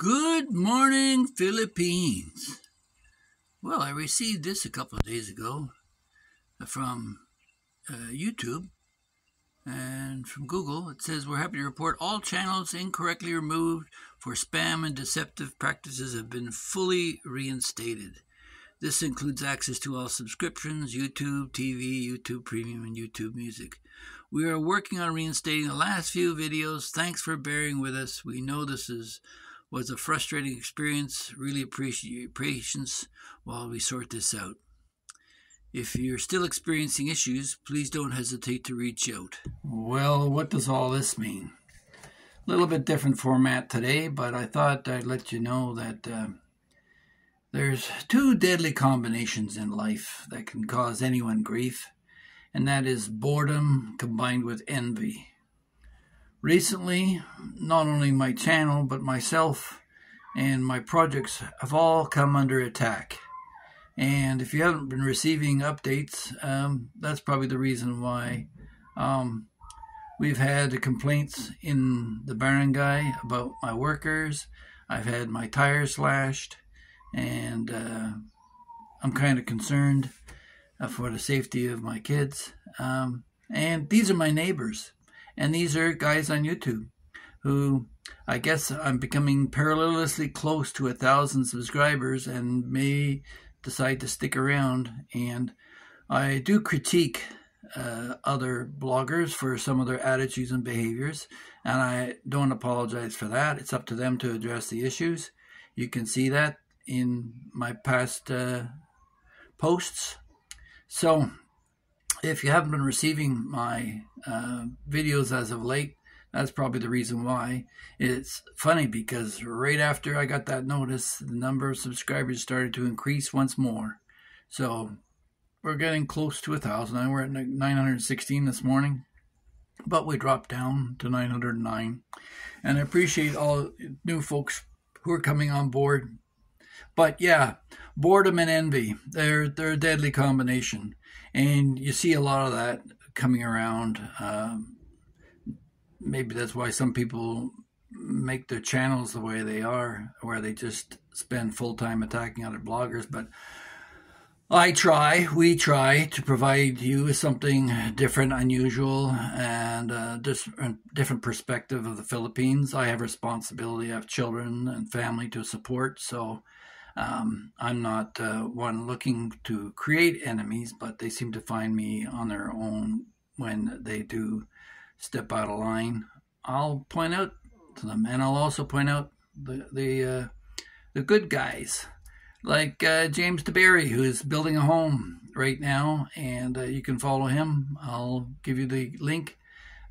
Good morning, Philippines. Well, I received this a couple of days ago from uh, YouTube and from Google. It says, We're happy to report all channels incorrectly removed for spam and deceptive practices have been fully reinstated. This includes access to all subscriptions, YouTube, TV, YouTube Premium, and YouTube Music. We are working on reinstating the last few videos. Thanks for bearing with us. We know this is was a frustrating experience. Really appreciate your patience while we sort this out. If you're still experiencing issues, please don't hesitate to reach out. Well, what does all this mean? A little bit different format today, but I thought I'd let you know that uh, there's two deadly combinations in life that can cause anyone grief, and that is boredom combined with envy. Recently, not only my channel, but myself and my projects have all come under attack. And if you haven't been receiving updates, um, that's probably the reason why. Um, we've had complaints in the barangay about my workers. I've had my tires slashed, and uh, I'm kind of concerned uh, for the safety of my kids. Um, and these are my neighbors. And these are guys on YouTube who I guess I'm becoming perilously close to a thousand subscribers and may decide to stick around. And I do critique uh, other bloggers for some of their attitudes and behaviors, and I don't apologize for that. It's up to them to address the issues. You can see that in my past uh, posts. So if you haven't been receiving my uh, videos as of late, that's probably the reason why. It's funny because right after I got that notice, the number of subscribers started to increase once more. So we're getting close to a thousand. We're at 916 this morning, but we dropped down to 909. And I appreciate all new folks who are coming on board. But yeah, boredom and envy, they're, they're a deadly combination. And you see a lot of that coming around. Um, maybe that's why some people make their channels the way they are, where they just spend full time attacking other bloggers. But I try, we try to provide you with something different, unusual, and uh, a different perspective of the Philippines. I have responsibility, I have children and family to support, so um, I'm not uh, one looking to create enemies, but they seem to find me on their own when they do step out of line. I'll point out to them, and I'll also point out the the uh, the good guys, like uh, James DeBerry, who is building a home right now, and uh, you can follow him. I'll give you the link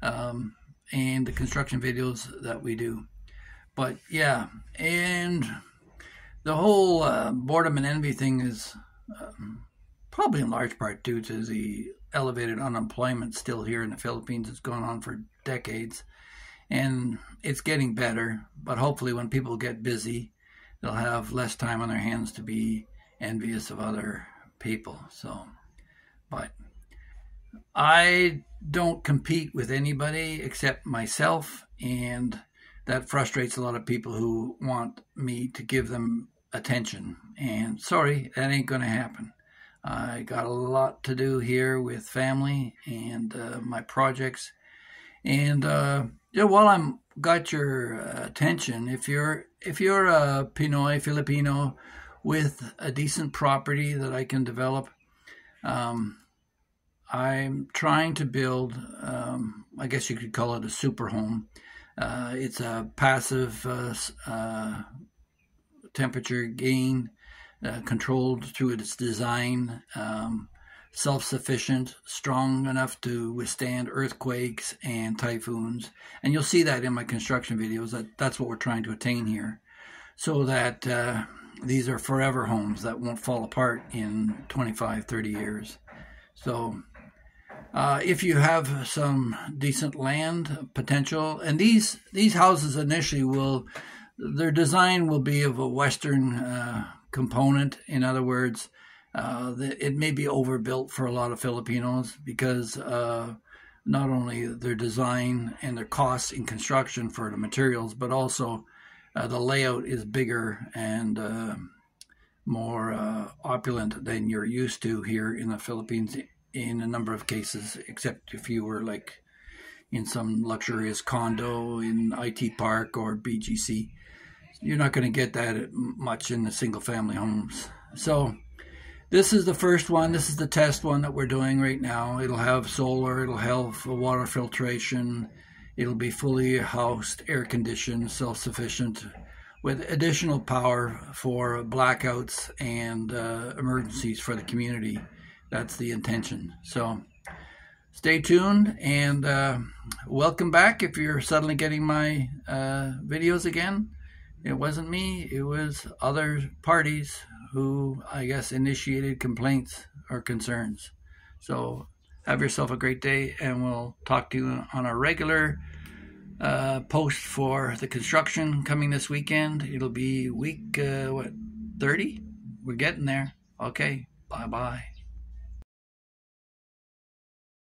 um, and the construction videos that we do. But yeah, and the whole uh, boredom and envy thing is um, probably in large part due to the elevated unemployment still here in the Philippines. It's gone on for decades and it's getting better. But hopefully, when people get busy, they'll have less time on their hands to be envious of other people. So, but I don't compete with anybody except myself, and that frustrates a lot of people who want me to give them attention. And sorry, that ain't going to happen. I got a lot to do here with family and uh, my projects. And uh, yeah, while I'm got your uh, attention, if you're if you're a Pinoy Filipino with a decent property that I can develop, um, I'm trying to build. Um, I guess you could call it a super home. Uh, it's a passive uh, uh, temperature gain, uh, controlled through its design, um, self sufficient, strong enough to withstand earthquakes and typhoons. And you'll see that in my construction videos. That, that's what we're trying to attain here. So that uh, these are forever homes that won't fall apart in 25, 30 years. So uh, if you have some decent land potential, and these these houses initially will their design will be of a Western uh, component. In other words, uh, it may be overbuilt for a lot of Filipinos because uh, not only their design and their costs in construction for the materials, but also uh, the layout is bigger and uh, more opulent than you're used to here in the Philippines in a number of cases, except if you were like in some luxurious condo in IT Park or BGC. You're not going to get that much in the single family homes. So this is the first one. This is the test one that we're doing right now. It'll have solar, it'll have water filtration, it'll be fully housed, air conditioned, self sufficient, with additional power for blackouts and uh, emergencies for the community. That's the intention. So stay tuned and uh, welcome back if you're suddenly getting my uh, videos again. It wasn't me, it was other parties who I guess initiated complaints or concerns. So have yourself a great day and we'll talk to you on a regular uh, post for the construction coming this weekend. It'll be week, uh, what, 30? We're getting there. Okay, bye bye.